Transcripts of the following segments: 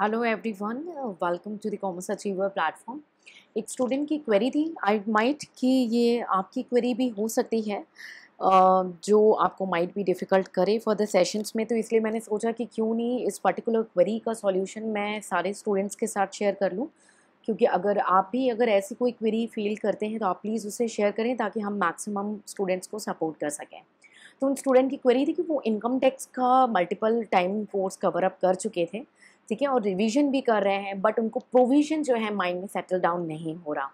Hello everyone welcome to the commerce achiever platform एक student की query थी. I might कि ये आपकी क्वेरी भी हो सकती है जो आपको माइट भी डिफ़िकल्ट करे फॉर द सेशंस में. तो इसलिए मैंने सोचा कि क्यों नहीं इस पर्टिकुलर क्वेरी का सॉल्यूशन मैं सारे स्टूडेंट्स के साथ शेयर कर लूँ. क्योंकि अगर आप भी अगर ऐसी कोई क्वेरी फील करते हैं तो आप प्लीज़ उसे शेयर करें ताकि हम मैक्सिमम स्टूडेंट्स को सपोर्ट कर सकें. तो उन स्टूडेंट की क्वेरी थी कि वो इनकम टैक्स का multiple time course cover up कर चुके थे. ठीक है, और रिवीजन भी कर रहे हैं बट उनको प्रोविज़न जो है माइंड में सेटल डाउन नहीं हो रहा।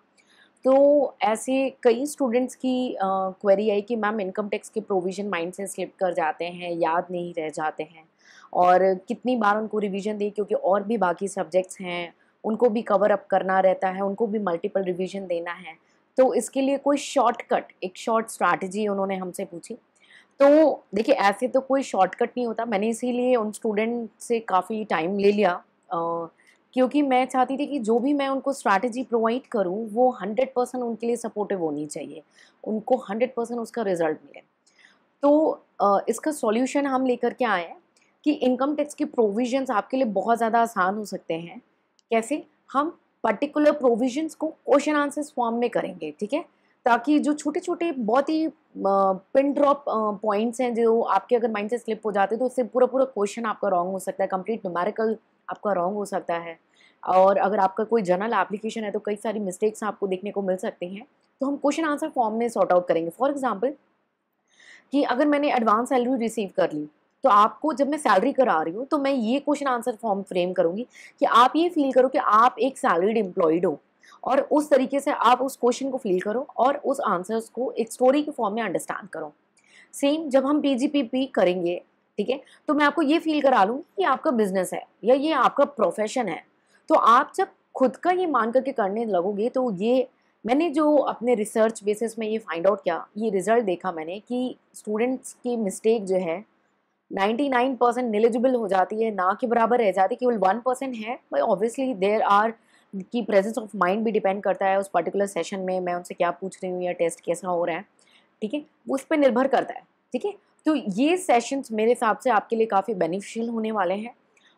तो ऐसे कई स्टूडेंट्स की क्वेरी आई कि मैम इनकम टैक्स के प्रोविज़न माइंड से स्लिप कर जाते हैं, याद नहीं रह जाते हैं। और कितनी बार उनको रिवीजन दी, क्योंकि और भी बाकी सब्जेक्ट्स हैं, उनको भी कवर अप करना रहता है, उनको भी मल्टीपल रिवीजन देना है। तो इसके लिए कोई शॉर्टकट एक शॉर्ट स्ट्रैटेजी उन्होंने हमसे पूछी। तो देखिए ऐसे तो कोई शॉर्टकट नहीं होता। मैंने इसीलिए उन स्टूडेंट से काफ़ी टाइम ले लिया। आ, क्योंकि मैं चाहती थी कि जो भी मैं उनको स्ट्रैटेजी प्रोवाइड करूँ वो हंड्रेड परसेंट उनके लिए सपोर्टिव होनी चाहिए। उनको हंड्रेड परसेंट उसका रिज़ल्ट मिले। तो आ, इसका सॉल्यूशन हम लेकर के आए हैं कि इनकम टैक्स के प्रोविजंस आपके लिए बहुत ज़्यादा आसान हो सकते हैं। कैसे? हम पर्टिकुलर प्रोविजंस को क्वेश्चन आंसर्स फॉर्म में करेंगे ठीक है? ताकि जो छोटे छोटे बहुत ही पिन ड्रॉप पॉइंट्स हैं जो आपके अगर माइंड से स्लिप हो जाते हैं तो उससे पूरा पूरा क्वेश्चन आपका रॉन्ग हो सकता है कंप्लीट न्यूमेरिकल आपका रॉन्ग हो सकता है। और अगर आपका कोई जनरल एप्लीकेशन है तो कई सारी मिस्टेक्स आपको देखने को मिल सकती हैं। तो हम क्वेश्चन आंसर फॉर्म में सॉर्ट आउट करेंगे। फॉर एग्ज़ाम्पल कि अगर मैंने एडवांस सैलरी रिसीव कर ली तो आपको जब मैं सैलरी करा रही हूँ तो मैं ये क्वेश्चन आंसर फॉर्म फ्रेम करूँगी कि आप ये फील करो कि आप एक सैलरीड एम्प्लॉयड हो। और उस तरीके से आप उस क्वेश्चन को फील करो और उस आंसर्स को एक स्टोरी के फॉर्म में अंडरस्टैंड करो। सेम जब हम पी जी पी पी करेंगे, ठीक है? तो मैं आपको ये फील करा लूँ कि आपका बिज़नेस है या ये आपका प्रोफेशन है। तो आप जब खुद का ये मान करके करने लगोगे तो ये मैंने जो अपने रिसर्च बेसिस में ये फाइंड आउट किया, ये रिज़ल्ट देखा मैंने कि स्टूडेंट्स की मिस्टेक जो है 99 परसेंट निलिजिबल हो जाती है, ना के बराबर रह जाती, केवल वन परसेंट है भाई ऑब्वियसली देर आर की प्रेजेंस ऑफ़ माइंड भी डिपेंड करता है उस पर्टिकुलर सेशन में, मैं उनसे क्या पूछ रही हूँ या टेस्ट कैसा हो रहा है, ठीक है? वो उस पर निर्भर करता है, ठीक है? तो ये सेशंस मेरे हिसाब से आपके लिए काफ़ी बेनिफिशियल होने वाले हैं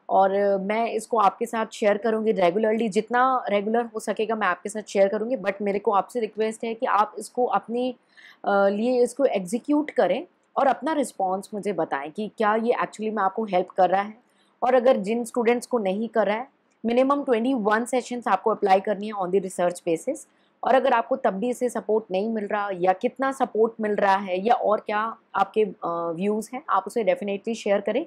और मैं इसको आपके साथ शेयर करूँगी रेगुलरली जितना रेगुलर हो सकेगा मैं आपके साथ शेयर करूँगी बट मेरे को आपसे रिक्वेस्ट है कि आप इसको अपने लिए इसको एग्जीक्यूट करें और अपना रिस्पॉन्स मुझे बताएँ कि क्या ये एक्चुअली में आपको हेल्प कर रहा है और अगर जिन स्टूडेंट्स को नहीं कर रहा है मिनिमम ट्वेंटी वन सेशंस आपको अप्लाई करनी है ऑन द रिसर्च बेसिस और अगर आपको तब भी इसे सपोर्ट नहीं मिल रहा या कितना सपोर्ट मिल रहा है या और क्या आपके व्यूज़ हैं, आप उसे डेफिनेटली शेयर करें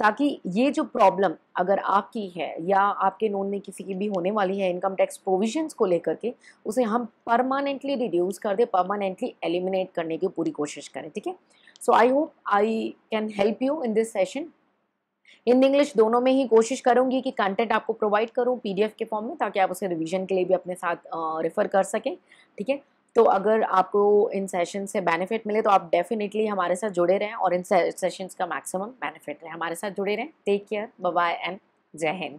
ताकि ये जो प्रॉब्लम अगर आपकी है या आपके नोन में किसी की भी होने वाली है इनकम टैक्स प्रोविजंस को लेकर के, उसे हम परमानेंटली रिड्यूस कर दें परमानेंटली एलिमिनेट करने की पूरी कोशिश करें, ठीक है? So I hope I can help you in this session Hindi English दोनों में ही कोशिश करूँगी कि कंटेंट आपको प्रोवाइड करूँ पीडीएफ के फॉर्म में, ताकि आप उसे रिवीजन के लिए भी अपने साथ रेफ़र कर सकें, ठीक है? तो अगर आपको इन सेशन से बेनिफिट मिले तो आप डेफिनेटली हमारे साथ जुड़े रहें और इन सेशंस का मैक्सिमम बेनिफिट रहे। हमारे साथ जुड़े रहें। टेक केयर बाय एंड जय हिंद